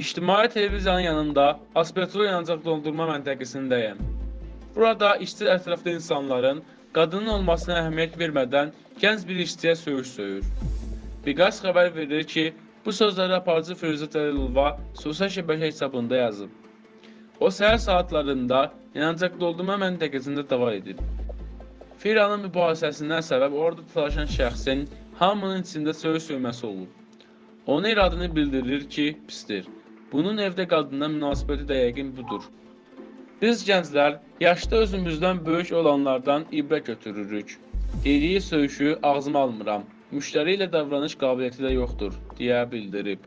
İctimai televiziyanın yanında aspirator yanacaq dondurma məntəqəsindəyəm. Burada işçi ətrafda insanların qadının olmasına əhəmiyyət vermədən gənc bir işçiyə söyüş söyür. Biqas xəbər verir ki, bu sözləri aparıcı Firuzə Cəlilova sosial şəbəkə hesabında yazıb. O səhər saatlarında yanacaq doldurma məntəqəsində davar edib. Firanın mübahisəsindən səbəb orada tutulan şəxsin hamının içində söyüş söyməsi olub. Onun iradını bildirir ki, pisdir. Bunun evdə qadına münasibəti də yəqin budur. Biz gənclər yaşda özümüzdən böyük olanlardan ibrət götürürük. Dediyi söyüşü ağzıma almıram. Müştəri ilə davranış qabiliyyəti də yoxdur, deyə bildirib.